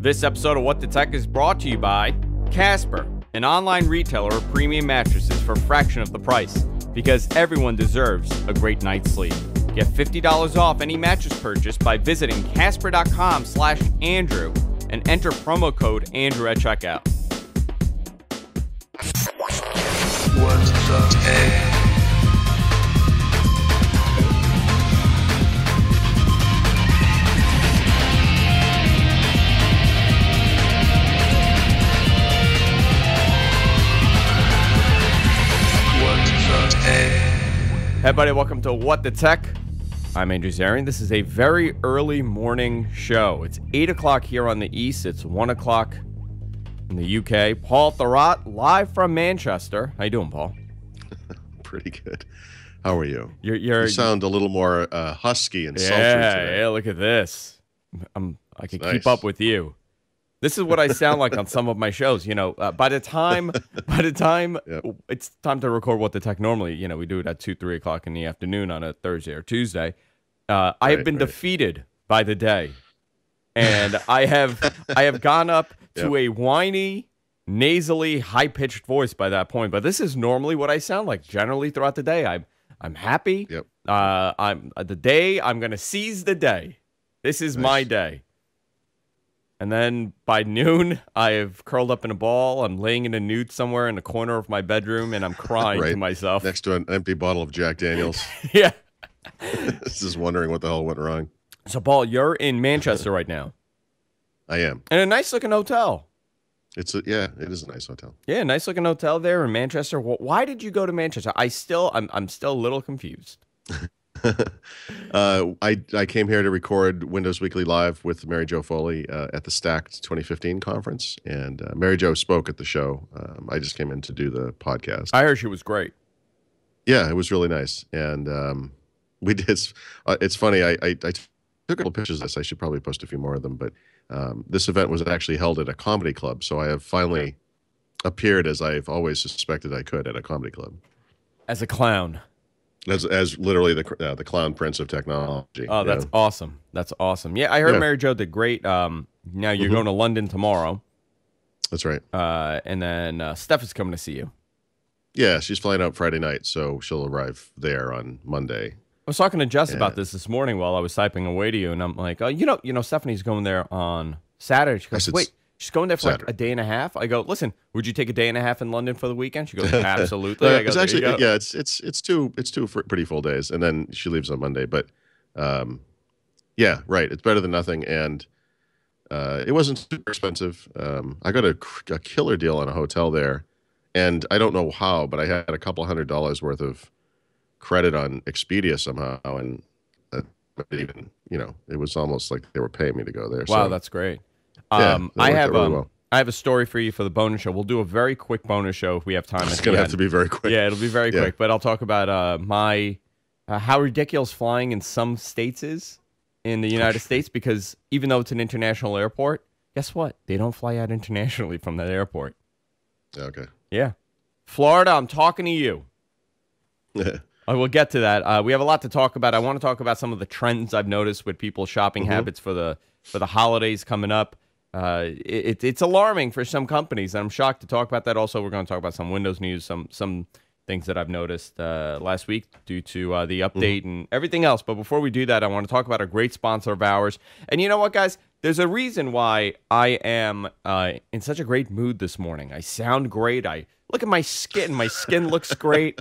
This episode of What the Tech is brought to you by Casper, an online retailer of premium mattresses for a fraction of the price because everyone deserves a great night's sleep. Get $50 off any mattress purchase by visiting casper.com slash Andrew and enter promo code Andrew at checkout. What the tech? Hey everybody, welcome to What the Tech. I'm Andrew Zarian. This is a very early morning show. It's 8 o'clock here on the East. It's 1 o'clock in the UK. Paul Thurrott, live from Manchester. How you doing, Paul? Pretty good. How are you? You're, you're You sound a little more uh, husky and sultry yeah, today. yeah, look at this. I'm, I can keep up with you. This is what I sound like on some of my shows. You know, uh, by the time, by the time Yep. it's time to record what the tech normally, you know, we do it at two, three o'clock in the afternoon on a Thursday or Tuesday. Uh, I have been right. defeated by the day, and I have, I have gone up to a whiny, nasally, high pitched voice by that point. But this is normally what I sound like generally throughout the day. I'm, I'm happy. Yep. Uh, I'm uh, the day. I'm gonna seize the day. This is my day. And then by noon, I have curled up in a ball. I'm laying in a nude somewhere in the corner of my bedroom, and I'm crying to myself. Next to an empty bottle of Jack Daniels. yeah. Just wondering what the hell went wrong. So, Paul, you're in Manchester right now, I am. in a nice looking hotel. It's a, yeah, it is a nice hotel. Yeah, nice looking hotel there in Manchester. Why did you go to Manchester? I still, I'm, I'm still a little confused. uh, I I came here to record Windows Weekly Live with Mary Jo Foley uh, at the Stacked 2015 conference, and uh, Mary Jo spoke at the show. Um, I just came in to do the podcast. I heard she was great. Yeah, it was really nice, and um, we did. It's, uh, it's funny. I, I, I took a couple pictures of this. I should probably post a few more of them. But um, this event was actually held at a comedy club, so I have finally appeared as I've always suspected I could at a comedy club, As a clown. As as literally the uh, the clown prince of technology. Oh, that's know? awesome. That's awesome. Yeah, I heard Yeah. Mary Jo did great. Um, now you're Mhm. going to London tomorrow, that's right. uh, and then uh, Steph is coming to see you. Yeah, she's flying out Friday night, so she'll arrive there on Monday. I was talking to Jess about this this morning while I was typing away to you, and I'm like, oh, you know, you know, Stephanie's going there on Saturday. She goes, said wait, she's going there for like a day and a half. I go, listen, would you take a day and a half in London for the weekend? She goes, absolutely. I go, it's actually go." yeah, it's it's it's two it's two pretty full days, and then she leaves on Monday. But um, yeah, right. It's better than nothing, and uh, it wasn't super expensive. Um, I got a, a killer deal on a hotel there, and I don't know how, but I had a couple hundred dollars worth of credit on Expedia somehow, and uh, even you know it was almost like they were paying me to go there. Wow, so, that's great. Yeah, Um, that I have really um, well. I have a story for you for the bonus show. We'll do a very quick bonus show if we have time. it's gonna have end. to be very quick. Yeah, it'll be very Yeah. quick. But I'll talk about uh, my uh, how ridiculous flying in some states is in the United States because even though it's an international airport, guess what? They don't fly out internationally from that airport. Okay. Yeah, Florida. I'm talking to you. I will get to that. Uh, we have a lot to talk about. I want to talk about some of the trends I've noticed with people's shopping Mm-hmm. habits for the for the holidays coming up. Uh, it, it's alarming for some companies, and I'm shocked to talk about that. Also, we're going to talk about some Windows news, some some things that I've noticed uh, last week due to uh, the update and everything else. But before we do that, I want to talk about a great sponsor of ours. And you know what, guys? There's a reason why I am uh, in such a great mood this morning. I sound great. I look at my skin. My skin looks great.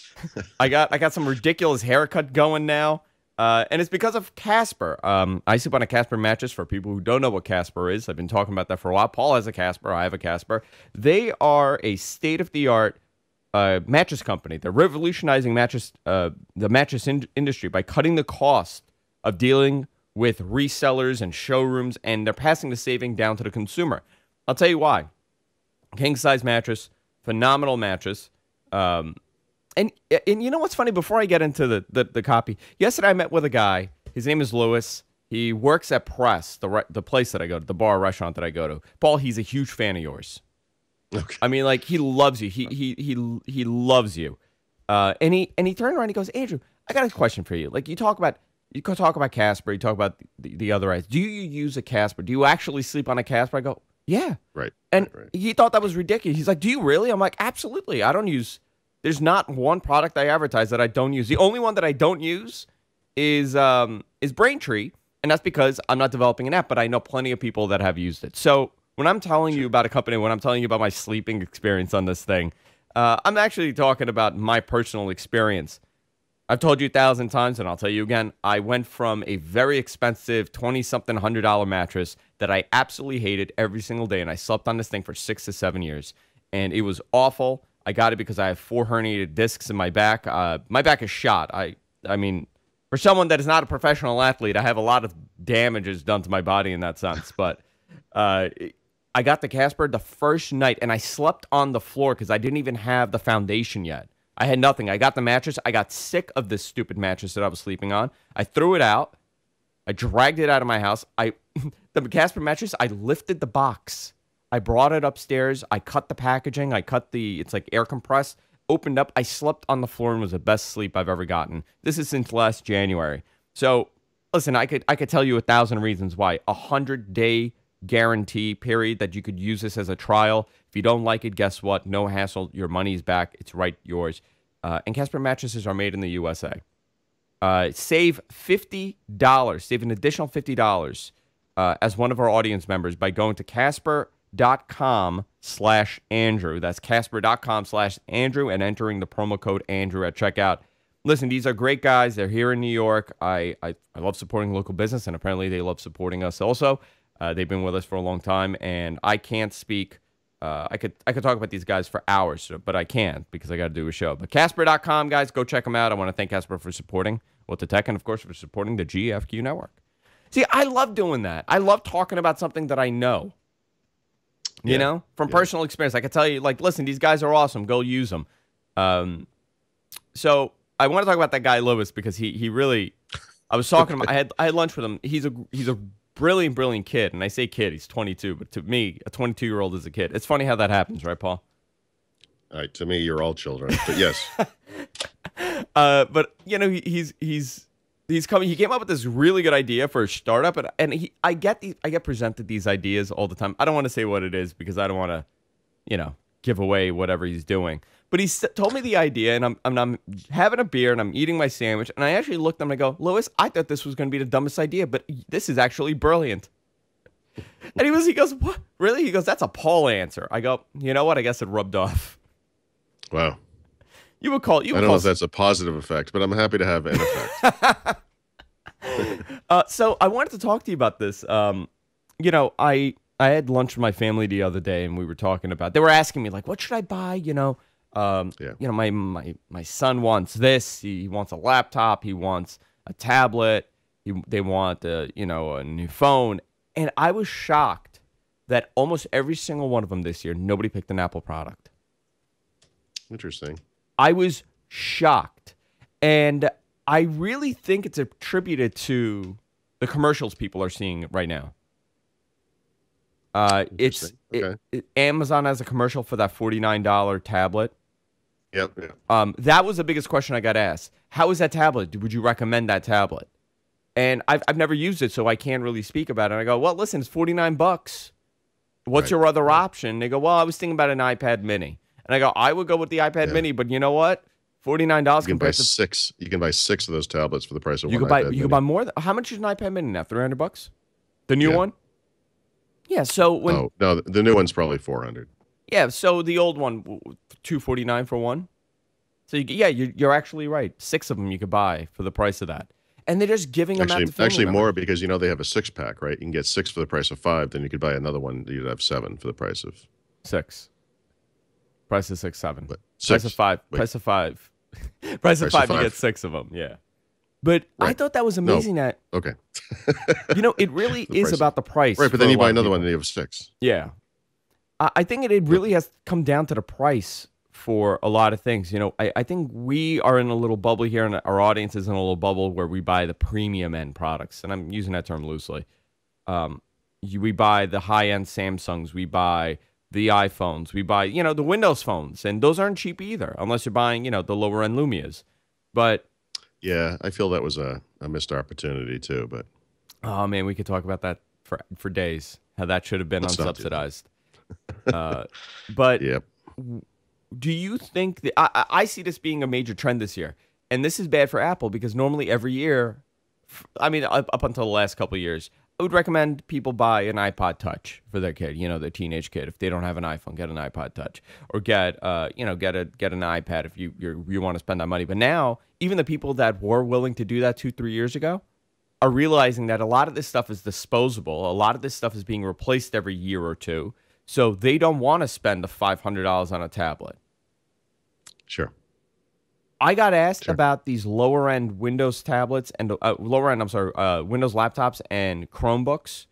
I got I got some ridiculous haircut going now. Uh, and it's because of Casper. Um, I sleep on a Casper mattress for people who don't know what Casper is. I've been talking about that for a while. Paul has a Casper. I have a Casper. They are a state of the art uh, mattress company. They're revolutionizing mattress uh, the mattress in- industry by cutting the cost of dealing with resellers and showrooms, and they're passing the saving down to the consumer. I'll tell you why. King size mattress, phenomenal mattress. Um, and and you know what's funny? Before I get into the, the the copy, yesterday I met with a guy. His name is Lewis. He works at Press, the re- the place that I go to, the bar restaurant that I go to. Paul, he's a huge fan of yours. Okay. I mean, like he loves you. He he he he loves you. Uh, and he and he turned around. and He goes, Andrew, I got a question for you. Like you talk about you talk about Casper. You talk about the, the other eyes. Do you use a Casper? Do you actually sleep on a Casper? I go, yeah. Right. And right, right. he thought that was ridiculous. He's like, do you really? I'm like, absolutely. I don't use. There's not one product I advertise that I don't use. The only one that I don't use is um is Braintree, and that's because I'm not developing an app, but I know plenty of people that have used it. So when I'm telling you about a company, when I'm telling you about my sleeping experience on this thing, uh, I'm actually talking about my personal experience. I've told you a thousand times, and I'll tell you again. I went from a very expensive twenty something hundred dollar mattress that I absolutely hated every single day, and I slept on this thing for six to seven years, and it was awful. I got it because I have four herniated discs in my back. Uh, my back is shot. I, I mean, for someone that is not a professional athlete, I have a lot of damages done to my body in that sense. But uh, I got the Casper the first night, and I slept on the floor because I didn't even have the foundation yet. I had nothing. I got the mattress. I got sick of this stupid mattress that I was sleeping on. I threw it out. I dragged it out of my house. I the Casper mattress. I lifted the box. I brought it upstairs. I cut the packaging. I cut the. It's like air compressed. Opened up. I slept on the floor and was the best sleep I've ever gotten. This is since last January. So listen, I could I could tell you a thousand reasons why. A hundred day guarantee period that you could use this as a trial. If you don't like it, guess what? No hassle. Your money's back. It's right yours. Uh, and Casper mattresses are made in the USA. Uh, save fifty dollars. Save an additional fifty dollars uh, as one of our audience members by going to Casper.com slash Andrew. That's Casper.com slash Andrew and entering the promo code Andrew at checkout. Listen, these are great guys. They're here in New York. I, I, I love supporting local business, and apparently they love supporting us also. Uh, they've been with us for a long time, and I can't speak. Uh, I could I could talk about these guys for hours, but I can't because I got to do a show. But Casper.com, guys, go check them out. I want to thank Casper for supporting What the Tech, and of course for supporting the GFQ network. See, I love doing that. I love talking about something that I know. You Yeah, know, from yeah. personal experience, I can tell you, like, listen, these guys are awesome. Go use them. Um, so I want to talk about that guy Lewis because he he really. I was talking to him. I had I had lunch with him. He's a he's a brilliant brilliant kid, and I say kid. He's 22, but to me, a 22 year old is a kid. It's funny how that happens, right, Paul? All right, to me, you're all children, but yes, Uh, but you know, he, he's he's he's coming. He came up with this really good idea for a startup, and and he I get the I get presented these ideas all the time. I don't want to say what it is because I don't want to, you know, give away whatever he's doing. But he told me the idea, and I'm, I'm I'm having a beer and I'm eating my sandwich, and I actually looked at him and I go, Lewis, I thought this was going to be the dumbest idea, but this is actually brilliant. And he was he goes, what really? He goes, that's a Paul answer. I go, you know what? I guess it rubbed off. wow. You would call you I don't know if that's a positive effect, but I'm happy to have an effect. Uh, so I wanted to talk to you about this. Um, you know, I I had lunch with my family the other day, and we were talking about. They were asking me like, "What should I buy?" You know, um, Yeah. you know, my my my son wants this. He, he wants a laptop. He wants a tablet. He, they want a you know a new phone. And I was shocked that almost every single one of them this year, nobody picked an Apple product. Interesting. I was shocked. And I really think it's attributed to the commercials people are seeing right now. Uh, it's Interesting. it- it- Amazon has a commercial for that $49 tablet. Yep. yep. Um, that was the biggest question I got asked. How is that tablet? Would you recommend that tablet? And I've, I've never used it, so I can't really speak about it. And I go, well, listen, it's 49 bucks. What's Right. your other option? They go, well, I was thinking about an iPad mini. And I go, I would go with the iPad Yeah. mini, but you know what? $49 can buy compared to six. You can buy six of those tablets for the price of you one. could buy iPad you mini. could buy more. How much is an iPad mini now? 300 bucks? The new Yeah. one? Yeah, so when oh no, the new one's probably four hundred. yeah, so the old one w- w- 249 for one. So you, yeah, you're, you're actually right. Six of them you could buy for the price of that. And they're just giving them out Actually, actually members. more because you know they have a six pack, right? You can get six for the price of five. Then you could buy another one. You'd have seven for the price of Six. Price of six, seven. what? Price of five. Wait. Price of five. price of Price of five, you get six of them. Yeah. But I thought that was No. amazing that, Okay. you know, it really is price about the price. Right, but then you buy another people. one and you have six. Yeah. I, I think it, it really has come down to the price for a lot of things. You know, I, I think we are in a little bubble here, and our audience is in a little bubble where we buy the premium end products. And I'm using that term loosely. Um, you, we buy the high end Samsungs, we buy the iPhones, we buy, you know, the Windows phones. And those aren't cheap either, unless you're buying, you know, the lower end Lumias. But Yeah, I feel that was a, a missed opportunity too. But Oh man, we could talk about that for for days. How that should have been Let's not do that. unsubsidized. uh, but yep, do you think that I, I see this being a major trend this year, and this is bad for Apple because normally every year, I mean up, up until the last couple of years, I would recommend people buy an iPod Touch for their kid, you know, their teenage kid. If they don't have an iPhone, get an iPod Touch, or get uh, you know, get a get an iPad if you you you want to spend that money. But now, even the people that were willing to do that two three years ago, are realizing that a lot of this stuff is disposable. A lot of this stuff is being replaced every year or two. So they don't want to spend the five hundred dollars on a tablet. sure. I got asked Sure. about these lower end Windows tablets and uh, lower end, I'm sorry, uh, Windows laptops and Chromebooks.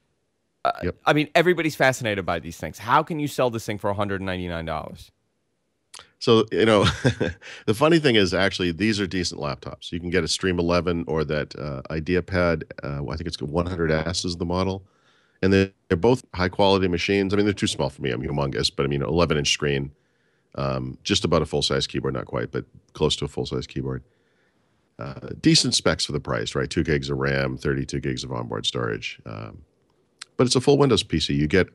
Uh, Yep. I mean, everybody's fascinated by these things. How can you sell this thing for $199? So you know, the funny thing is actually these are decent laptops. You can get a Stream 11 or that uh, IdeaPad. Uh, I think it's 100S is the model, and they're, they're both high quality machines. I mean, they're too small for me. I'm humongous, but I mean, 11 inch screen, um, just about a full size keyboard, not quite, but close to a full size keyboard. Uh, decent specs for the price, right? Two gigs of RAM, 32 gigs of onboard storage. Um, but it's a full Windows PC. You get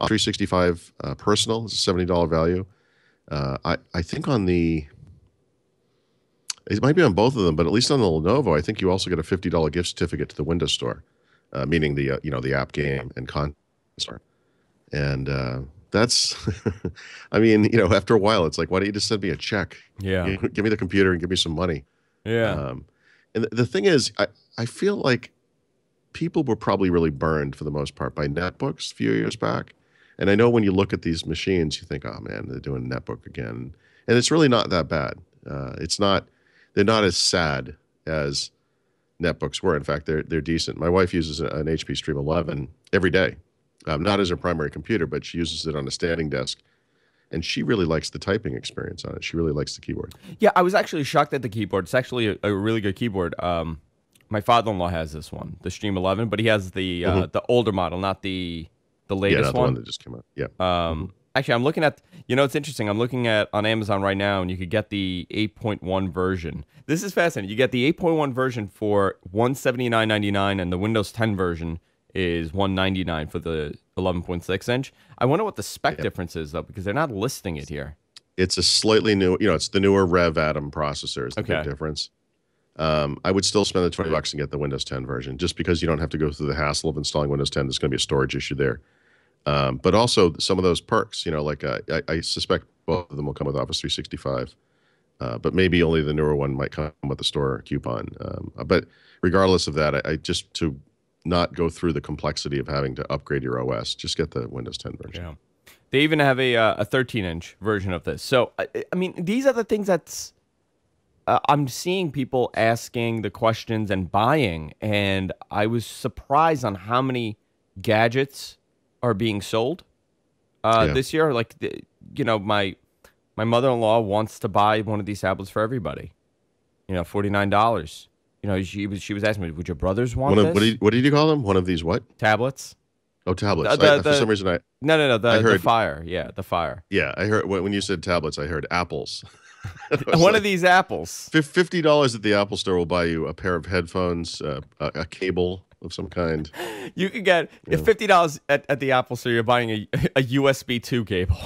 365 uh, Personal, it's a $70 value. Uh, I, I think on the it might be on both of them, but at least on the Lenovo, I think you also get a fifty dollar gift certificate to the Windows Store, uh, meaning the uh, you know the app game and content store, and uh, that's, I mean you know after a while it's like why don't you just send me a check, Yeah. You know, give me the computer and give me some money, Yeah. um, and the, the thing is I I feel like people were probably really burned for the most part by netbooks a few years back. And I know when you look at these machines, you think, oh man, they're doing netbook again. And it's really not that bad. Uh, it's not, they're not as sad as netbooks were. In fact, they're, they're decent. My wife uses an HP Stream 11 every day, um, not as her primary computer, but she uses it on a standing desk. And she really likes the typing experience on it. She really likes the keyboard. Yeah, I was actually shocked at the keyboard. It's actually a, a really good keyboard. Um, my father-in-law has this one, the Stream 11, but he has the uh, the older model, not the the Mm-hmm. yeah, latest the one. one that just came out. Yeah. Um, actually, I'm looking at. You know, it's interesting. I'm looking at on Amazon right now, and you could get the 8.1 version. This is fascinating. You get the 8.1 version for 179.99, and the Windows 10 version is 199 for the 11.6 inch. I wonder what the spec difference is though, because they're not listing it here. it's a slightly new, you know, it's the newer Rev Atom processor is the Okay. big difference. Um, I would still spend the 20 bucks and get the Windows 10 version just because you don't have to go through the hassle of installing Windows 10. There's going to be a storage issue there. Um, but also some of those perks, you know, like uh, I, I suspect both of them will come with Office 365. Uh, but maybe only the newer one might come with the store coupon. Um, but regardless of that, I, I just to not go through the complexity of having to upgrade your OS, just get the Windows 10 version. Yeah. They even have a uh, a 13 inch version of this. So I, I mean, these are the things that's uh, I'm seeing people asking the questions and buying, and I was surprised on how many gadgets are being sold uh, Yeah. this year. Like, the, you know, my my mother-in-law wants to buy one of these tablets for everybody. You know, forty nine dollars. You know, she was she was asking me, would your brothers want One of, this? what, did, what did you call them? One of these what? tablets? Oh, tablets. The- the- I, for the- some reason, I No, no, no. The, heard- fire. Yeah, the fire. yeah, I heard when you said tablets, I heard apples. One of these apples. Fifty dollars at the Apple Store will buy you a pair of headphones, uh, a, a cable of some kind. You could get if fifty dollars at, at the Apple Store. You're buying a, a USB two cable,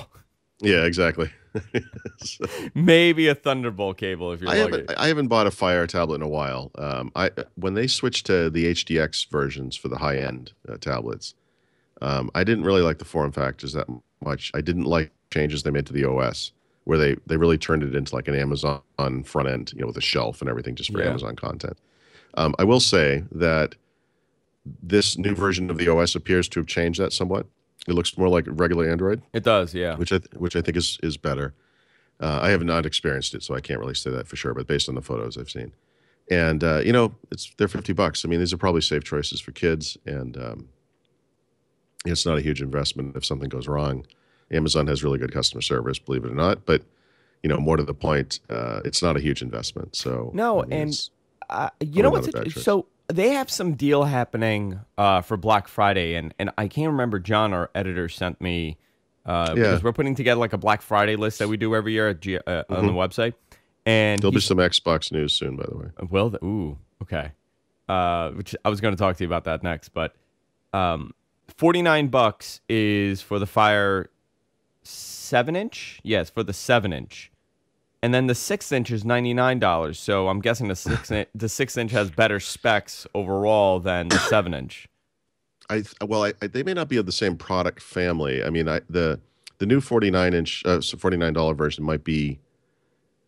Yeah, exactly. So, maybe a Thunderbolt cable if you're I lucky. haven't I haven't bought a Fire tablet in a while. Um, I when they switched to the HDX versions for the high end uh, tablets, um, I didn't really like the form factors that much. I didn't like changes they made to the OS, where they they really turned it into like an Amazon front end, you know, with a shelf and everything just for Yeah. Amazon content. Um, I will say that this new version of the OS appears to have changed that somewhat. It looks more like regular Android, It does, yeah. which I th- which I think is is better. Uh, I have not experienced it, so I can't really say that for sure. But based on the photos I've seen, and uh, you know, it's they're fifty bucks. I mean, these are probably safe choices for kids, and um, it's not a huge investment if something goes wrong. Amazon has really good customer service, believe it or not. But you know, more to the point, uh, it's not a huge investment. So No, I mean, and uh, you know Probably what's a it, so they have some deal happening uh, for Black Friday, and and I can't remember. John, our editor, sent me uh, Yeah. because we're putting together like a Black Friday list that we do every year at G- uh, on the Mm-hmm. website, And There'll be some Xbox news soon, by the way. Well, th- ooh, okay. Uh, which I was going to talk to you about that next, but um, forty nine bucks is for the Fire seven inch. Yes, for the seven inch, and then the six inch is ninety nine dollars. So I'm guessing the six in- the six inch has better specs overall than the seven inch. I well, I, I, they may not be of the same product family. I mean, I, the the new 49 inch, uh, so 49 dollar version might be,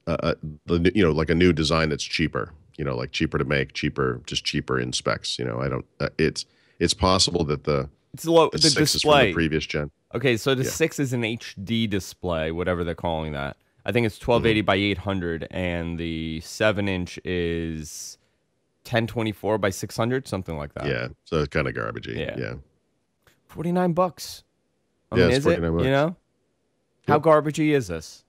uh, uh, the you know, like a new design that's cheaper. You know, like cheaper to make, cheaper, just cheaper in specs. You know, I don't. Uh, it's it's possible that the It's low the, the six is from display. the previous gen. Okay, so the Yeah. six is an HD display, whatever they're calling that. I think it's 1280 mm-hmm. by 800, and the seven inch is 1024 by 600, something like that. Yeah, so it's kind of garbagey. Yeah. Yeah, 49 bucks. I Yeah, mean, it's is it? 49 bucks. You know, how Yep. garbagey is this?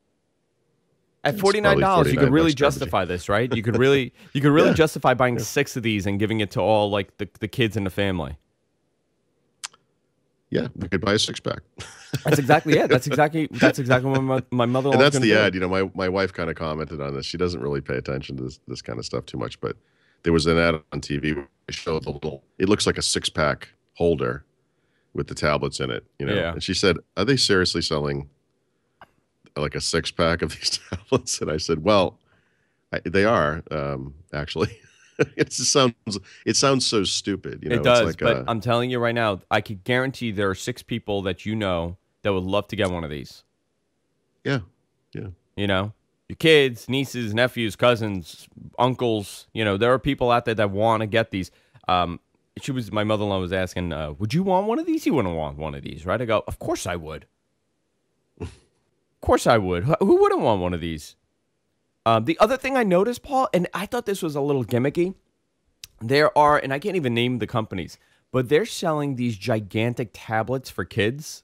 At forty nine dollars, you could really garbagey. justify this, right? You could really, you could really Yeah. justify buying six of these and giving it to all like the, the kids in the family. Yeah, we could buy a six pack. That's exactly it. That's exactly that's exactly what my, my mother. and that's the ad. You know, my my wife kind of commented on this. She doesn't really pay attention to this this kind of stuff too much, but there was an ad on TV where they showed the little. It looks like a six pack holder with the tablets in it. You know, Yeah. and she said, "Are they seriously selling like a six pack of these tablets?" And I said, "Well, I, they are um, actually." it just sounds it sounds so stupid. You know, it does, It's like, but uh, I'm telling you right now, I could guarantee there are six people that you know that would love to get one of these. yeah, yeah. You know, your kids, nieces, nephews, cousins, uncles. You know, there are people out there that want to get these. Um, she was my mother-in-law was asking, uh, "Would you want one of these? You wouldn't want one of these, right?" I go, "Of course I would. of course I would. Who wouldn't want one of these?" Um, the other thing I noticed, Paul, and I thought this was a little gimmicky. There are, and I can't even name the companies, but they're selling these gigantic tablets for kids.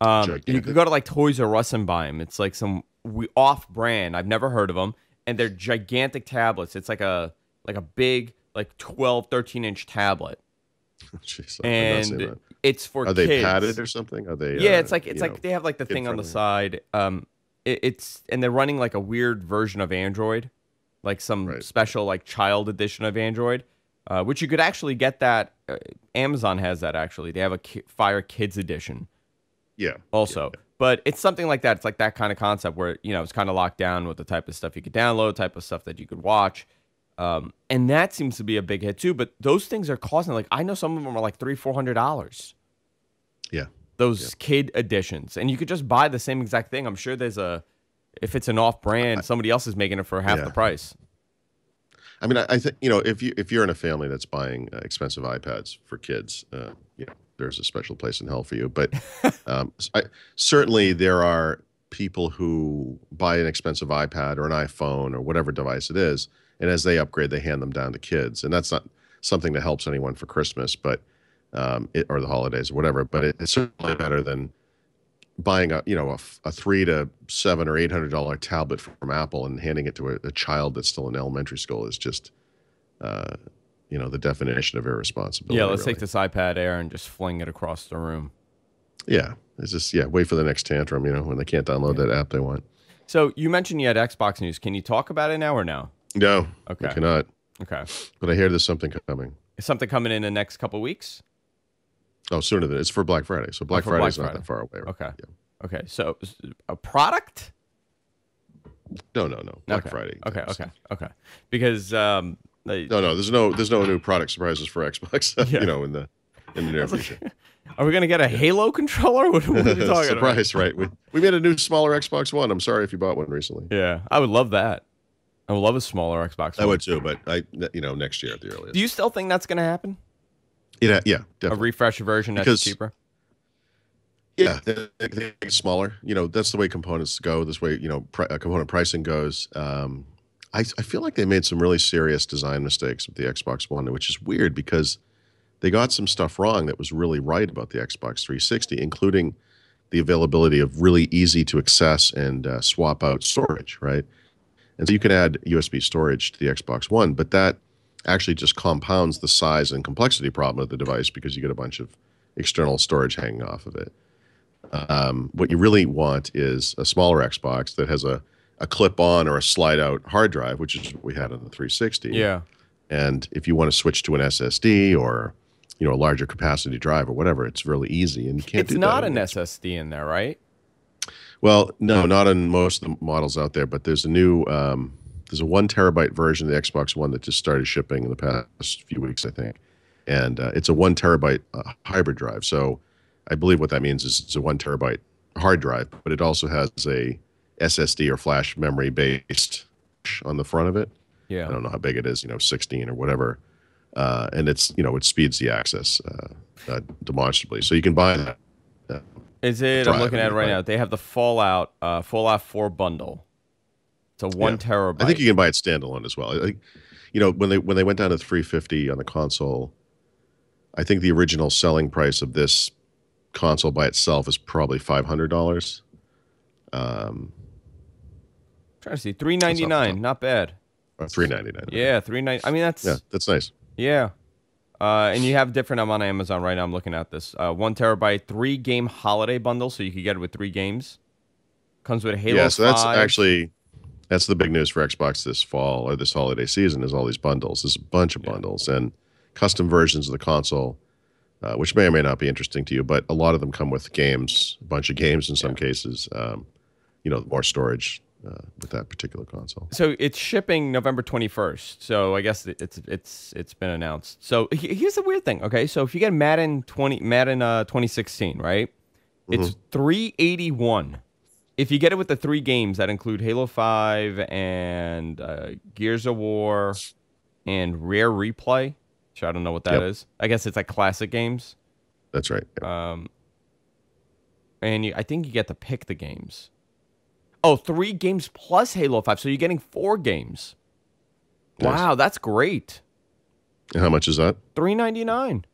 Um, you could go to like Toys R Us and buy them. It's like some we off brand. I've never heard of them, and they're gigantic tablets. It's like a like a big like 12, 13 inch tablet, Jeez, I've not seen and it's for are they padded or something? Are they? Yeah, uh, it's like it's like know, they have like the thing on the side. Um, it, it's and they're running like a weird version of Android, like some Right. special like child edition of Android, uh, which you could actually get that. Uh, Amazon has that actually. They have a ki- Fire Kids edition yeah. also. But it's something like that. It's like that kind of concept where you know it's kind of locked down with the type of stuff you could download, type of stuff that you could watch, um, and that seems to be a big hit too. But those things are costing like I know some of them are like three, four hundred dollars Yeah. Those kid editions, and you could just buy the same exact thing. I'm sure there's a, if it's an off brand, somebody else is making it for half Yeah. the price. I mean, I, I think you know if you if you're in a family that's buying uh, expensive iPads for kids, uh, you know, there's a special place in hell for you. But um, I, certainly there are people who buy an expensive iPad or an iPhone or whatever device it is, and as they upgrade, they hand them down to kids, and that's not something that helps anyone for Christmas, but um, it, or the holidays or whatever. But it, it's certainly better than buying a you know a, a three to seven or eight hundred dollar tablet from Apple and handing it to a, a child that's still in elementary school is just uh, you know the definition of irresponsibility. yeah, let's really. take this iPad Air and just fling it across the room. Yeah, it's just yeah. Wait for the next tantrum. You know when they can't download that app they want. So you mentioned you had Xbox news. Can you talk about it now or no? No, Okay. I cannot. Okay. But I hear there's something coming. Is something coming in the next couple weeks? Oh, sooner than it's for Black Friday. So Black Oh, Friday's Black not Friday. that far away. right? Okay. Yeah. Okay. So a product? No, no, no. Black okay. Friday. Okay. Okay. Okay. Because um, they, No, no. There's no there's no new product surprises for Xbox. Yeah. you know in the in the near future. are we gonna get a Halo controller? What, what are we talking about? Surprise, right? We, we made a new smaller Xbox One. I'm sorry if you bought one recently. Yeah, I would love that. I would love a smaller Xbox. I would too, but I you know next year at the earliest. Do you still think that's going to happen? yeah, yeah, A definitely. refresh version that's Because- cheaper? Yeah, they, they smaller. You know, that's the way components go. This way, you know, pri- uh, component pricing goes. Um, I, I feel like they made some really serious design mistakes with the Xbox One, which is weird because they got some stuff wrong that was really right about the Xbox 360, including the availability of really easy to access and uh, swap out storage, right? And so you can add USB storage to the Xbox One, but that actually just compounds the size and complexity problem of the device because you get a bunch of external storage hanging off of it. Um, what you really want is a smaller Xbox that has a, a clip-on or a slide-out hard drive, which is what we had on the 360. Yeah. And if you want to switch to an SSD or you know a larger capacity drive or whatever, it's really easy. And you can't. It's not an on- SSD in there, right? Well, no, not in most of the models out there, but there's a new um, there's a one terabyte version of the Xbox One that just started shipping in the past few weeks, I think, and uh, it's a one terabyte uh, hybrid drive. So I believe what that means is it's a one terabyte hard drive, but it also has a SSD or flash memory based on the front of it. Yeah. I don't know how big it is, you know, 16 or whatever, uh, and it's you know it speeds the access uh, uh, demonstrably. So you can buy that. Is it? I'm looking at it right right. now. They have the Fallout uh, Fallout 4 bundle. It's a one Yeah. terabyte. I think you can buy it standalone as well. I think, you know, when they when they went down to 350 on the console, I think the original selling price of this console by itself is probably five hundred dollars. Um, trying to see 399. Not bad. or three ninety nine. Yeah, 399. I mean that's yeah, that's nice. Yeah. Uh, and you have different. I'm on Amazon right now. I'm looking at this. Uh, one terabyte, three game holiday bundle, so you could get it with three games. Comes with Halo yeah, so that's 5. actually that's the big news for Xbox this fall or this holiday season is all these bundles. There's a bunch of bundles and custom versions of the console, uh, which may or may not be interesting to you, but a lot of them come with games, a bunch of games in some cases. Um, you know, more storage uh, with that particular console. So it's shipping November 21st. So I guess it's it's it's been announced. So here's the weird thing. Okay, so if you get Madden 20 Madden uh, 2016, right? It's 381. If you get it with the three games that include Halo 5 and uh, Gears of War and Rare Replay, which I don't know what that is. Yep. I guess it's like classic games. That's right. Yeah. Um, and you, I think you get to pick the games. Oh, three games plus Halo 5. So you're getting four games. Nice. Wow, that's great. And how much is that? 399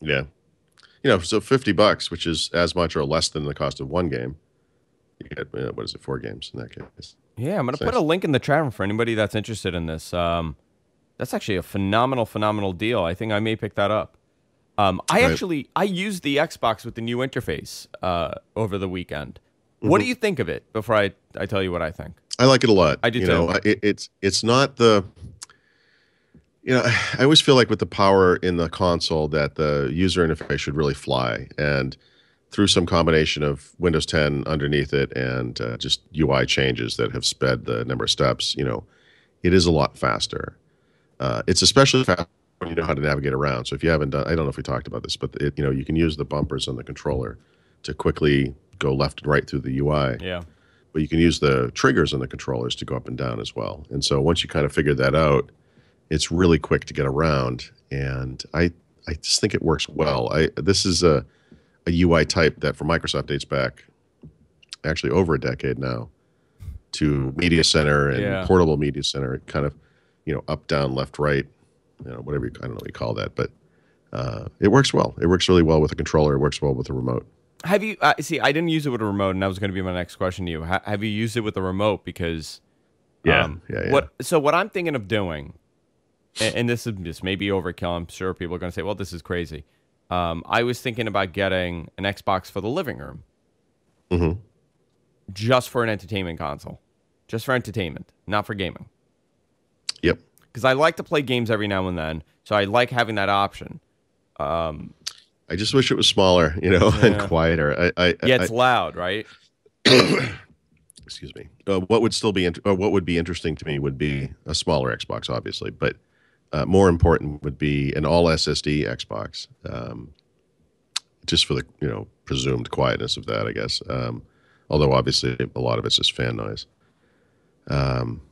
Yeah. You know, so 50 bucks, which is as much or less than the cost of one game. You get, uh, what is it, four games in that case? Yeah, I'm going to put a link in the chat room for anybody that's interested in this. Um, that's actually a phenomenal, phenomenal deal. I think I may pick that up. Um, I Right. actually I used the Xbox with the new interface uh, over the weekend. What Mm-hmm. do you think of it? Before I, I tell you what I think. I like it a lot. I do you too. Know, it, it's it's not the you know I always feel like with the power in the console that the user interface should really fly and through some combination of Windows 10 underneath it and uh, just UI changes that have sped the number of steps, you know, it is a lot faster. Uh, it's especially fast when you know how to navigate around. So if you haven't done, I don't know if we talked about this, but it, you know, you can use the bumpers on the controller to quickly go left and right through the UI Yeah. but you can use the triggers on the controllers to go up and down as well. And so once you kind of figure that out, it's really quick to get around. And I I just think it works well. I this is a a UI type that for Microsoft dates back actually over a decade now to Media Center and Yeah. portable Media Center, kind of you know up down left right, you know whatever you, I don't know what you call that, but uh, it works well. It works really well with a controller. It works well with a remote. Have you uh, see? I didn't use it with a remote, and that was going to be my next question to you. Ha- have you used it with a remote? Because um, yeah, yeah. What? So what I'm thinking of doing, and, and this is this may be overkill. I'm sure people are going to say, "Well, this is crazy." Um, I was thinking about getting an Xbox for the living room, Mhm. just for an entertainment console, just for entertainment, not for gaming. Yep. Because I like to play games every now and then, so I like having that option. Um, I just wish it was smaller, you know, and quieter. I, I, yeah, I, it's loud, right? excuse me. Uh, what would still be, int- or what would be interesting to me would be a smaller Xbox, obviously, but uh, more important would be an all SSD Xbox, um, just for the you know presumed quietness of that, I guess. Um, although obviously a lot of it's just fan noise. Um,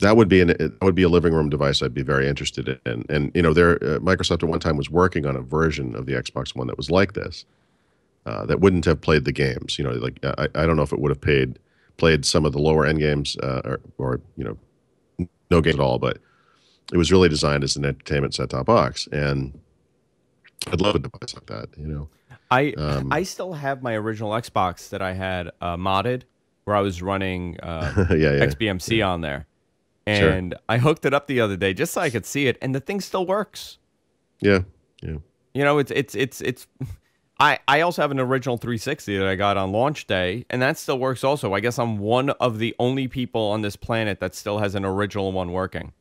that would be an it would be a living room device I'd be very interested in. And you know, there uh, Microsoft at one time was working on a version of the Xbox One that was like this, uh, that wouldn't have played the games. You know, like I, I don't know if it would have paid played some of the lower end games uh, or, or you know no games at all, but it was really designed as an entertainment set top box, and I'd love a device like that. You know, I Um, I still have my original Xbox that I had uh, modded, where I was running uh, yeah, yeah, XBMC on there, Sure. and I hooked it up the other day just so I could see it, and the thing still works. yeah, yeah. You know, it's it's it's it's. I, I also have an original 360 that I got on launch day, and that still works also. I guess I'm one of the only people on this planet that still has an original one working.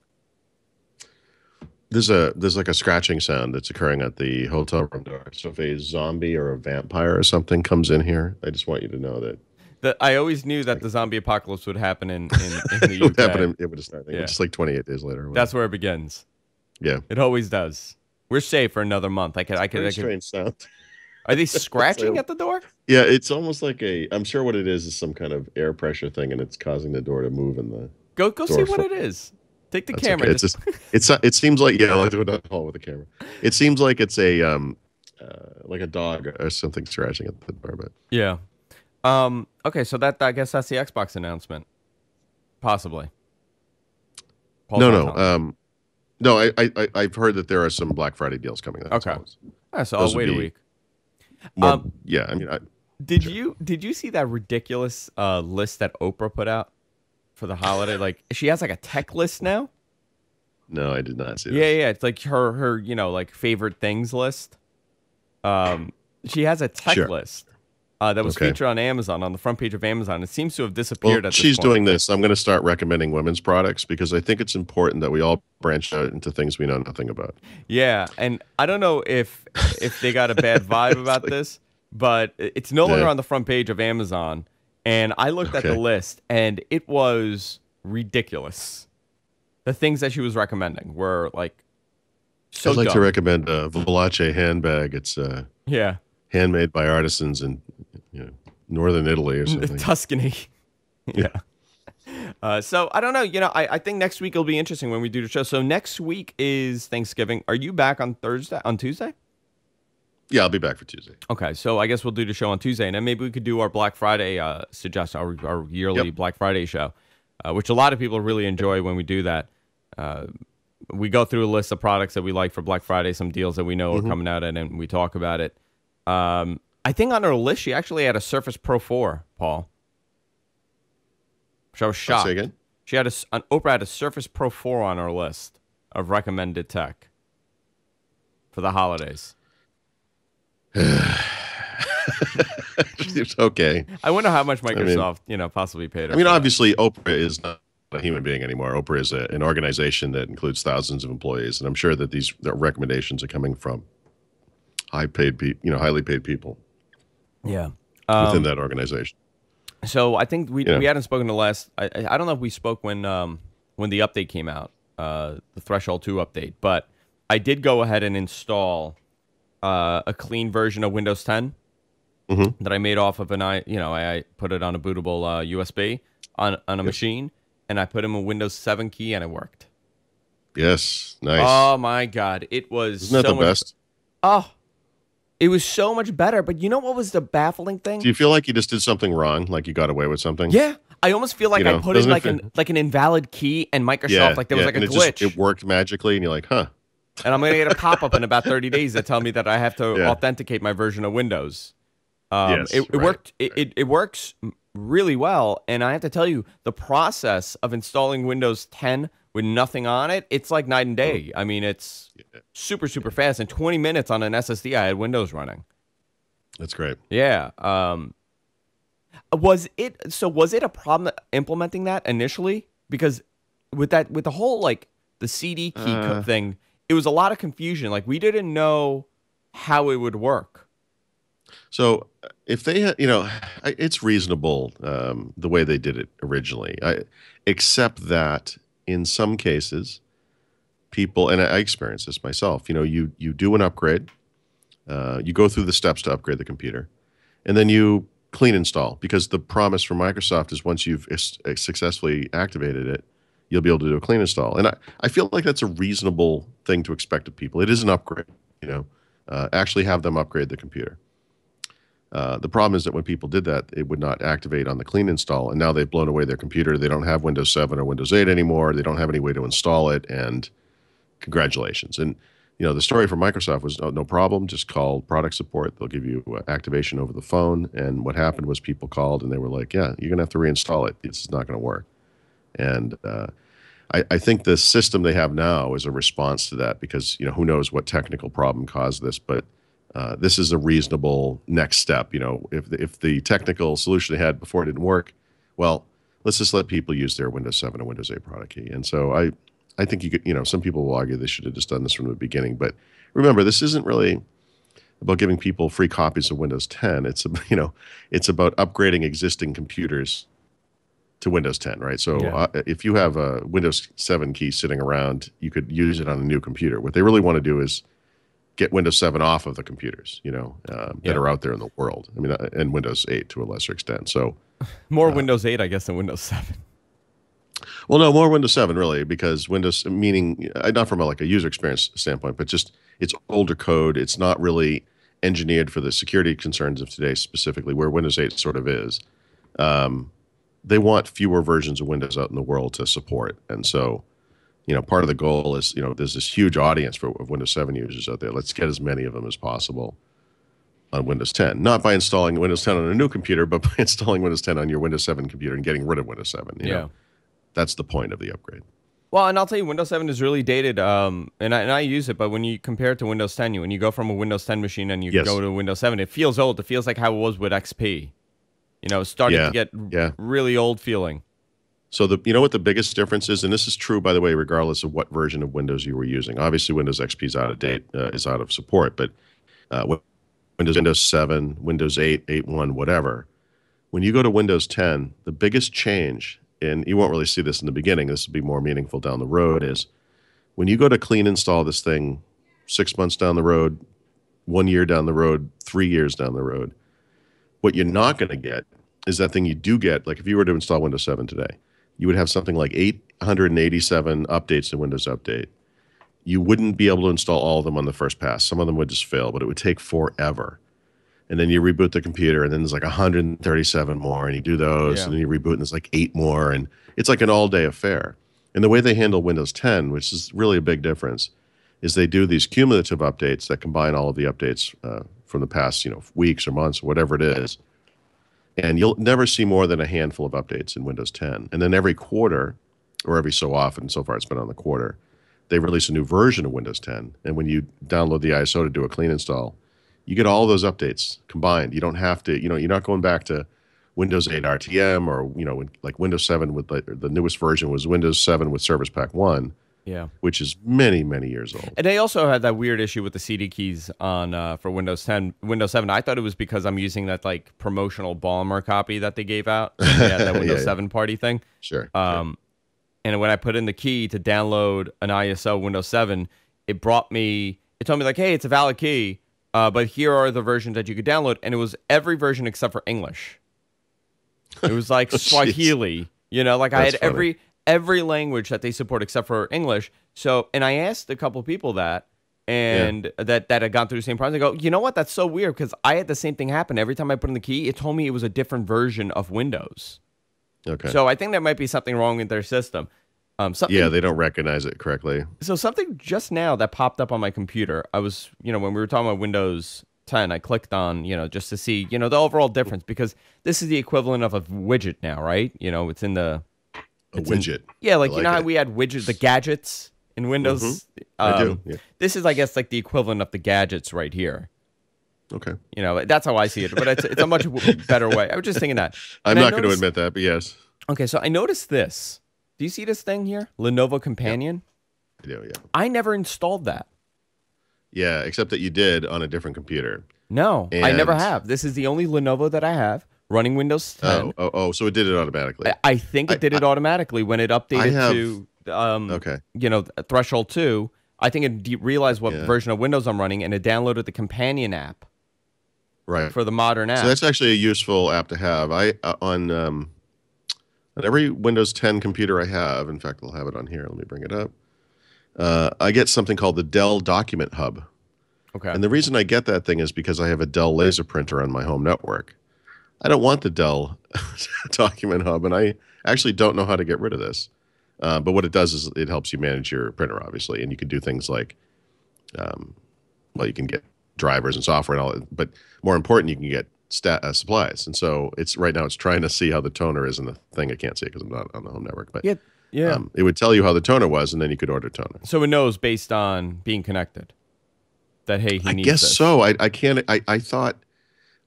There's a there's like a scratching sound that's occurring at the hotel room door. So if a zombie or a vampire or something comes in here, I just want you to know that The, I always knew that the zombie apocalypse would happen in, in, in the it would happen. In, it would start. Yeah. It's like 28 days later. That's where it begins. yeah. It always does. We're safe for another month. I could, I could, I could. strange sound. Are they scratching at the door? Yeah, it's almost like a. I'm sure what it is is some kind of air pressure thing, and it's causing the door to move in the. Go, go see what it is. Take the That's camera. okay. It's just-. It's. It seems like yeah. I'll do it down the hall with the camera. It seems like it's a um, uh, like a dog or something scratching at the door, but yeah. Um. Okay. So that I guess that's the Xbox announcement. Possibly. Paul's no, no, um, no. I, I, I've heard that there are some Black Friday deals coming. That's Okay. so those I'll wait a week. More, Um, yeah, I mean, I, Did you did you see that ridiculous uh, list that Oprah put out for the holiday? Like she has like a tech list now. no, I did not see. Yeah, this. yeah. It's like her her you know like favorite things list. Um, she has a tech Sure. list uh, that was Okay. featured on Amazon on the front page of Amazon. It seems to have Well, disappeared. at this she's point. doing this. I'm going to start recommending women's products because I think it's important that we all branch out into things we know nothing about. Yeah, and I don't know if if they got a bad vibe about this, but it's no longer Yeah. on the front page of Amazon. And I looked at the list, and it was ridiculous. The things that she was recommending were like so I'd like to recommend a Velace handbag. It's uh, yeah, handmade by artisans in you know, northern Italy or something. Tuscany. yeah. Uh, so I don't know. You know, I, I think next week will be interesting when we do the show. So next week is Thanksgiving. Are you back on Thursday? On Tuesday? Yeah, I'll be back for Tuesday. Okay, so I guess we'll do the show on Tuesday, and then maybe we could do our Black Friday uh, suggestion, our, our yearly Yep. Black Friday show, uh, which a lot of people really enjoy when we do that. Uh, we go through a list of products that we like for Black Friday, some deals that we know Mm-hmm. are coming out, and then we talk about it. Um, I think on her list, she actually had a Surface Pro 4, Paul. Which I was shocked. Say again. She had a, an Oprah had a Surface Pro 4 on her list of recommended tech for the holidays. It's okay. I wonder how much mean- Microsoft, you know, possibly paid her. I mean, obviously, Oprah is not a human being anymore. Oprah is a, an organization that includes thousands of employees, and I'm sure that these the recommendations are coming from high paid, pe- you know, highly paid people Yeah. within Um, that organization. so I think we Yeah. we hadn't spoken the last. I, I I don't know if we spoke when um when the update came out, uh the Threshold Two update, but I did go ahead and install uh, a clean version of Windows 10 Mhm. that I made off of an i you know I, I put it on a bootable uh, USB on on a machine, and I put in a Windows 7 key, and it worked. Yes, nice. Oh my god, it was Isn't that so the much, best? Oh, it was so much better. But you know what was the baffling thing? Do you feel like you just did something wrong, like you got away with something? Yeah, I almost feel like You know, I put in like an like an invalid key, and Microsoft Yeah, like there was yeah, like a it glitch, Just, it worked magically, and you're like, huh? And I'm gonna get a pop up in about 30 days that tell me that I have to Yeah. authenticate my version of Windows. Um, Yes, it, it right, worked. It, it, it works really well, and I have to tell you, the process of installing Windows 10 with nothing on it, it's like night and day. I mean, it's super super fast. In 20 minutes on an SSD, I had Windows running. That's great. Yeah. Um, was it so? Was it a problem implementing that initially? Because with that, with the whole like the CD key Uh. thing, it was a lot of confusion. Like we didn't know how it would work. So if they, ha- you know, it's reasonable um, the way they did it originally, I, except that in some cases, people, and I experienced this myself. You know, you you do an upgrade, uh, you go through the steps to upgrade the computer, and then you clean install because the promise from Microsoft is once you've successfully activated it, you'll be able to do a clean install. And I, I feel like that's a reasonable thing to expect of people. It is an upgrade, you know, uh, actually have them upgrade the computer. Uh, the problem is that when people did that, it would not activate on the clean install, and now they've blown away their computer. They don't have Windows 7 or Windows 8 anymore. They don't have any way to install it, and congratulations. And you know the story from Microsoft was no, no problem. Just call product support; they'll give you uh, activation over the phone. And what happened was people called and they were like, "Yeah, you're gonna have to reinstall it. This is not gonna work." And uh, I, I think the system they have now is a response to that because you know who knows what technical problem caused this, but uh, this is a reasonable next step. You know, if the, if the technical solution they had before didn't work, well, let's just let people use their Windows 7 and Windows 8 product key. And so I, I think you could, you know, some people will argue they should have just done this from the beginning. But remember, this isn't really about giving people free copies of Windows 10. It's you know, it's about upgrading existing computers to Windows 10, right? So Yeah. uh, if you have a Windows 7 key sitting around, you could use it on a new computer. What they really want to do is get Windows 7 off of the computers, you know, uh, that Yeah. are out there in the world. I mean, uh, and Windows 8 to a lesser extent. So, More Windows 8, I guess, than Windows 7. well, no, more Windows 7 really, because Windows, meaning uh, not from a, like a user experience standpoint, but just it's older code. It's not really engineered for the security concerns of today, specifically where Windows 8 sort of is. Um, they want fewer versions of Windows out in the world to support, and so you know, part of the goal is you know there's this huge audience for of Windows 7 users out there. Let's get as many of them as possible on Windows 10, not by installing Windows 10 on a new computer, but by installing Windows 10 on your Windows 7 computer and getting rid of Windows 7. you Yeah. know? that's the point of the upgrade. Well, and I'll tell you, Windows 7 is really dated, um, and, I, and I use it, but when you compare it to Windows 10, you when you go from a Windows 10 machine and you Yes. go to Windows 7, it feels old. It feels like how it was with XP. You know, starting Yeah, to get yeah. really old feeling. So the you know what the biggest difference is, and this is true by the way, regardless of what version of Windows you were using. Obviously, Windows XP is out of date, uh, is out of support, but uh, Windows Windows 7, Windows 8, 8.1, whatever. When you go to Windows 10, the biggest change, and you won't really see this in the beginning. This will be more meaningful down the road. Is when you go to clean install this thing, six months down the road, one year down the road, three years down the road. What you're not going to get is that thing you do get. Like if you were to install Windows 7 today, you would have something like 887 updates to Windows Update. You wouldn't be able to install all of them on the first pass. Some of them would just fail, but it would take forever. And then you reboot the computer, and then there's like 137 more, and you do those, Yeah. and then you reboot, and there's like eight more, and it's like an all-day affair. And the way they handle Windows 10, which is really a big difference, is they do these cumulative updates that combine all of the updates uh, from the past, you know, weeks or months, or whatever it is, and you'll never see more than a handful of updates in Windows 10. And then every quarter, or every so often, so far it's been on the quarter, they release a new version of Windows 10. And when you download the ISO to do a clean install, you get all those updates combined. You don't have to, you know, you're not going back to Windows 8 RTM or, you know, like Windows 7 with the, the newest version was Windows 7 with Service Pack 1, Yeah. which is many, many years old. And they also had that weird issue with the CD keys on uh, for Windows 10, Windows 7. I thought it was because I'm using that like promotional Ballmer copy that they gave out. Yeah, that Windows yeah. 7 party thing. Sure. Um, and when I put in the key to download an ISO Windows 7, it brought me, it told me like, hey, it's a valid key, uh, but here are the versions that you could download, and it was every version except for English. It was like Oh. Swahili, you know, like I had funny. every every language that they support except for English. So, and I asked a couple people that. And that that had gone through the same process. They go, you know what? That's so weird because I had the same thing happen. Every time I put in the key, it told me it was a different version of Windows. okay. So I think there might be something wrong with their system. Um, something, yeah, they don't recognize it correctly. So something just now that popped up on my computer. I was, you know, when we were talking about Windows 10, I clicked on, you know, just to see, you know, the overall difference because this is the equivalent of a widget now, right? You know, it's in the A It's in- widget. yeah, like, I you know like how we had widgets, the gadgets in Windows. I do, Um, yeah. This is, I guess, like the equivalent of the gadgets right here. Okay. You know, that's how I see it, but it's, it's a much better way. I was just thinking that. I'm And I not going to admit that, but yes, Okay, so I noticed this. Do you see this thing here? Lenovo Companion. I do. Yeah. I never installed that. Yeah, except that you did on a different computer. No, I never have. This is the only Lenovo that I have running Windows 10. Oh, oh, oh, so it did it automatically. I, I think it I- did it automatically when it updated have- to um, okay. you know Threshold 2. I think it de- realized what Yeah. version of Windows I'm running and it downloaded the companion app Right. for the modern app. So that's actually a useful app to have. I uh, on um, on every Windows 10 computer I have. In fact, I'll have it on here. Let me bring it up. Uh, I get something called the Dell Document Hub, okay. and the reason I get that thing is because I have a Dell laser printer on my home network. I don't want the Dell Document Hub, and I actually don't know how to get rid of this. Uh, but what it does is it helps you manage your printer, obviously, and you can do things like, um, well, you can get drivers and software and all. that, But more important, you can get stat, uh, supplies. And so it's right now it's trying to see how the toner is in the thing. I can't see it because I'm not on the home network, but yeah, yeah. um, it would tell you how the toner was, and then you could order toner. so it knows based on being connected. that hey he I needs guess this. so. I, I can't. I, I thought,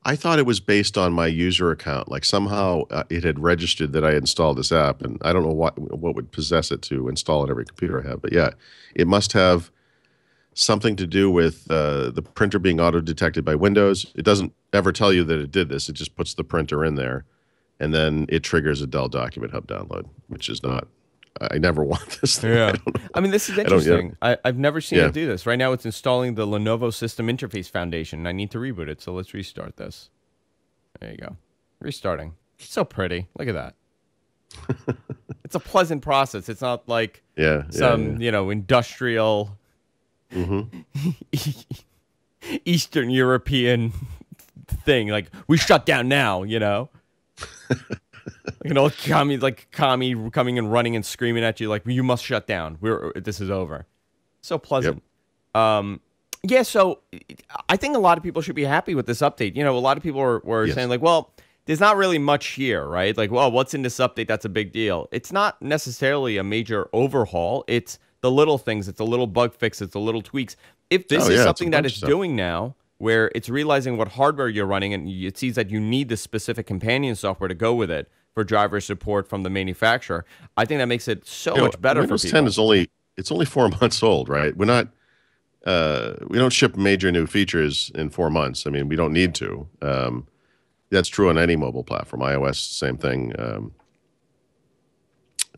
I thought it was based on my user account. Like somehow uh, it had registered that I installed this app, and I don't know what what would possess it to install it every computer I have. But yeah, it must have something to do with uh, the printer being auto detected by Windows. It doesn't ever tell you that it did this. It just puts the printer in there, and then it triggers a Dell Document Hub download, which is not. I never want this thing. I Yeah. don't. I mean, this is don't- yeah. interesting. I, I've never seen Yeah. it do this. Right now, it's installing the Lenovo System Interface Foundation. I need to reboot it, so let's restart this. There you go. Restarting. It's so pretty. Look at that. it's a pleasant process. It's not like Yeah. yeah, some, you know, industrial mm-hmm. Eastern European thing. Like we shut down now, you know. Like an old commie, like commie coming and running and screaming at you, like you must shut down. We're this is over. So pleasant. Um, yeah. So I think a lot of people should be happy with this update. You know, a lot of people were, were Yes. saying like, well. There's not really much here, right? Like, well, what's in this update? That's a big deal. It's not necessarily a major overhaul. It's the little things. It's a little bug fix. It's the little tweaks. If this Oh, is yeah, something that it's doing now, where it's realizing what hardware you're running and it sees that you need the specific companion software to go with it for driver support from the manufacturer, I think that makes it so You know, much better Windows for people. 10 is only it's only four months old, right? We're not uh, we don't ship major new features in four months. I mean, we don't need to. Um, that's true on any mobile platform. iOS, same thing. Um,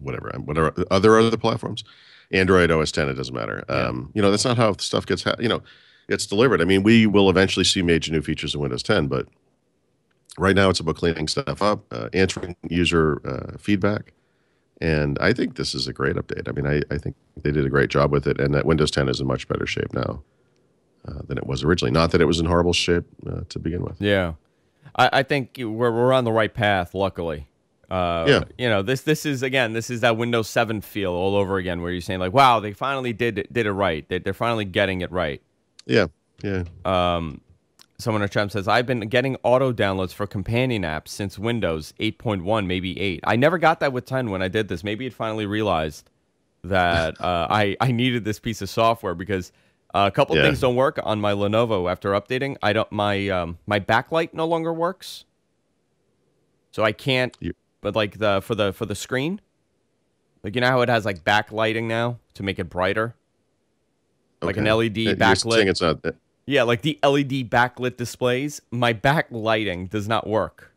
whatever, whatever other other platforms, Android, OS 10, it doesn't matter. Um, you know, that's not how stuff gets. Ha- you know, it's delivered. I mean, we will eventually see major new features in Windows 10, but right now it's about cleaning stuff up, uh, answering user uh, feedback. And I think this is a great update. I mean, I, I think they did a great job with it, and that Windows 10 is in much better shape now uh, than it was originally. Not that it was in horrible shape uh, to begin with. Yeah, I, I think we're we're on the right path. Luckily, uh, Yeah. You know, this this is again, this is that Windows Seven feel all over again, where you're saying like, wow, they finally did it, did it right. They, they're finally getting it right. Yeah, yeah. Um, someone in chat says, I've been getting auto downloads for companion apps since Windows 8.1, maybe 8. I never got that with 10 when I did this. Maybe it finally realized that uh, I, I needed this piece of software because uh, a couple Yeah. things don't work on my Lenovo after updating. I don't my um, my backlight no longer works. So I can't but like the for the for the screen like you know how it has like backlighting now to make it brighter like an LED You're backlit. it's not. yeah, like the LED backlit displays, my backlighting does not work.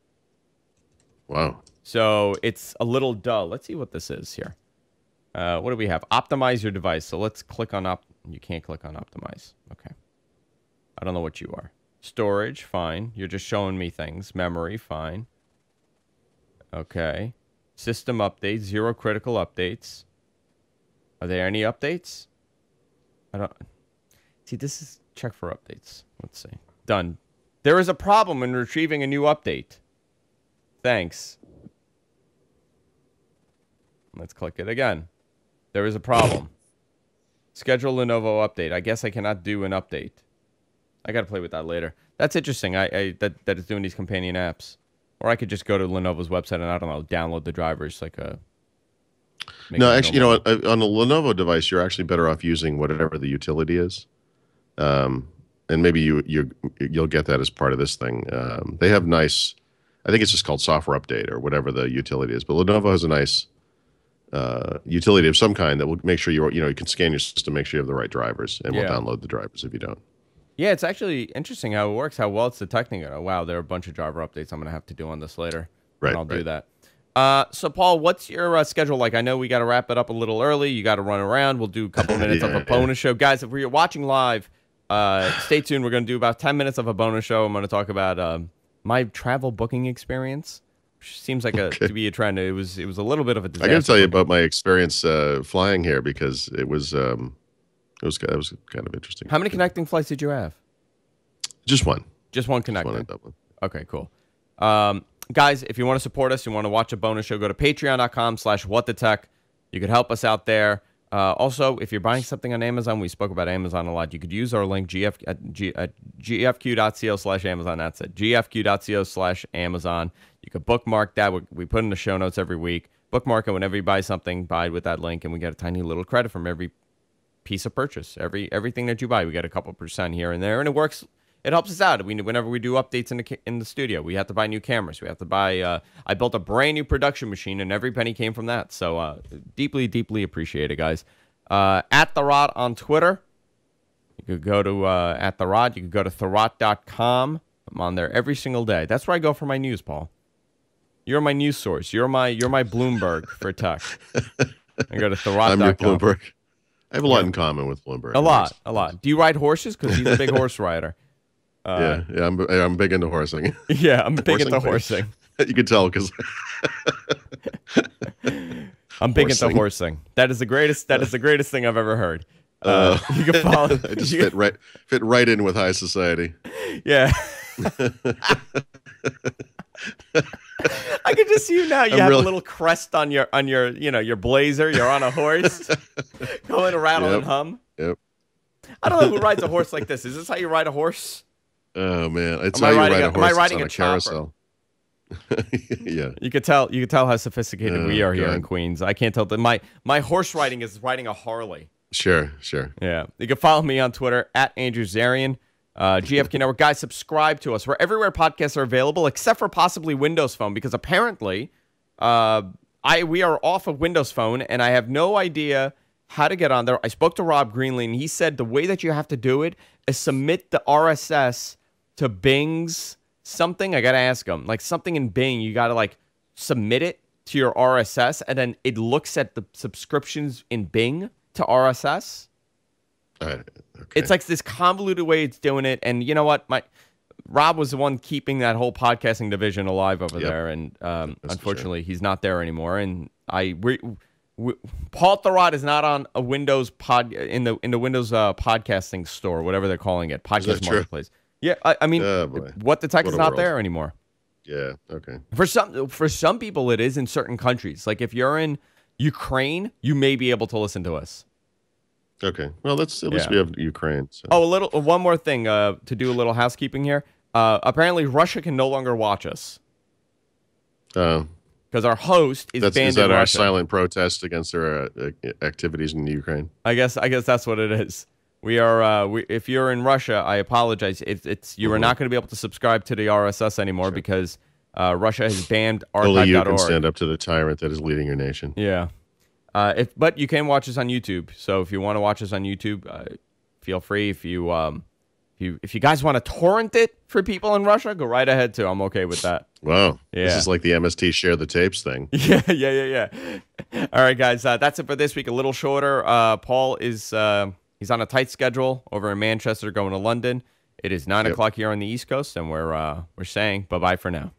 Wow. So it's a little dull. Let's see what this is here. Uh, what do we have? Optimize your device. So let's click on op. You can't click on optimize. Okay. I don't know what you are. Storage, fine. You're just showing me things. Memory, fine. Okay. System updates, zero critical updates. Are there any updates? I don't. See, this is check for updates. Let's see. Done. There is a problem in retrieving a new update. Thanks. Let's click it again. There is a problem. Schedule Lenovo update. I guess I cannot do an update. I gotta play with that later. That's interesting. I, I that that it's doing these companion apps, or I could just go to Lenovo's website and I don't know, download the drivers like a. No, actually, you know, on a Lenovo device, you're actually better off using whatever the utility is. Um, and maybe you you you'll get that as part of this thing. Um, they have nice, I think it's just called software update or whatever the utility is. But Lenovo has a nice uh, utility of some kind that will make sure you you know you can scan your system, make sure you have the right drivers, and Yeah. will download the drivers if you don't. Yeah, it's actually interesting how it works, how well it's detecting it. Oh, wow, there are a bunch of driver updates I'm going to have to do on this later. Right, And I'll do that. Uh, so, Paul, what's your uh, schedule like? I know we got to wrap it up a little early. You got to run around. We'll do a couple minutes of Yeah, a yeah. bonus show. Guys, if you're watching live, uh, stay tuned. We're going to do about 10 minutes of a bonus show. I'm going to talk about um, my travel booking experience. Which seems like a Okay. to be a trend. It was it was a little bit of a I disaster. got to tell you about my experience uh, flying here because it was um, it was it was kind of interesting. How many connecting flights did you have? Just one. Just one Just connecting. one in Dublin. Okay, cool. Um, guys, if you want to support us, you want to watch a bonus show, go to patreon.com slash what the tech. You could help us out there. Uh, also, if you're buying something on Amazon, we spoke about Amazon a lot. You could use our link gf at, g, at gfq.co slash Amazon. That's it. gfq.co slash Amazon. You could bookmark that. We, we put in the show notes every week. Bookmark it whenever you buy something, buy it with that link, and we get a tiny little credit from every piece of purchase. Every everything that you buy, we get a couple percent here and there, and it works. It helps us out. We whenever we do updates in the in the studio, we have to buy new cameras. We have to buy. Uh, I built a brand new production machine, and every penny came from that. So uh, deeply, deeply appreciate it, guys. Uh, at Thurrott on Twitter. You could go to uh, at Thurrott. You could go to thurrott.com. I'm on there every single day. That's where I go for my news, Paul. You're my news source. You're my you're my Bloomberg for tech. I go to I'm your thurrott.com. Bloomberg. I have a lot in common with Bloomberg. A lot, a lot. Do you ride horses? Because he's a big horse rider. Yeah, yeah. I'm I'm big into horsing. Yeah, I'm big into Horsing horsing. you can tell because I'm big into Horsing. horsing. That is the greatest. That is the greatest thing I've ever heard. Uh, you can follow. I just fit right fit right in with high society. yeah. I can just see you now. You I'm have really- a little crest on your on your you know your blazer. You're on a horse, going around Yep. and hum. Yep. I don't know who rides a horse like this. Is this how you ride a horse? Oh man, it's Am I how you riding ride a- a am I riding on a a carousel. yeah. You could tell. You could tell how sophisticated we Oh, are here in Queens. I can't tell that my my horse riding is riding a Harley. Sure, sure. Yeah. You can follow me on Twitter at Andrew Zarian. Uh, GFQ Network. Guys, subscribe to us. We're everywhere podcasts are available, except for possibly Windows Phone, because apparently uh, I we are off of Windows Phone, and I have no idea how to get on there. I spoke to Rob Greenlee, and he said the way that you have to do it is submit the RSS to Bing's something. I got to ask them Like something in Bing, you got to like submit it to your RSS, and then it looks at the subscriptions in Bing to RSS. Right. Okay. It's like this convoluted way it's doing it. And you know what? My Rob was the one keeping that whole podcasting division alive over Yep. there, and um, unfortunately, he's not there anymore. And I, we, we, Paul Thurrott is not on a Windows pod in the in the Windows uh, podcasting store, whatever they're calling it, podcast true? Yeah, I, I mean, Oh, what the tech What is not world. there anymore. yeah. Okay. For some for some people, it is in certain countries. Like if you're in Ukraine, you may be able to listen to us. Okay. Well, let's at least Yeah. we have Ukraine. So. Oh, a little one more thing uh, to do a little housekeeping here. Uh, apparently, Russia can no longer watch us Uh, because our host is that's banned is that in our Russia. silent protest against their uh, activities in Ukraine? I guess I guess that's what it is. We are. Uh, we, if you're in Russia, I apologize. It, it's you are Mm-hmm. not going to be able to subscribe to the RSS anymore because uh, Russia has banned Only you can stand up to the tyrant that is leading your nation. Yeah. Uh, if but you can watch us on YouTube. So if you want to watch us on YouTube, uh, feel free. If you um, if you if you guys want to torrent it for people in Russia, go right ahead too. I'm okay with that. Wow. This is like the MST share the tapes thing. Yeah, yeah, yeah, yeah. All right, guys, uh, that's it for this week. A little shorter. Uh, Paul is uh, he's on a tight schedule over in Manchester, going to London. It is nine Yep. o'clock here on the East Coast, and we're uh, we're saying bye bye for now.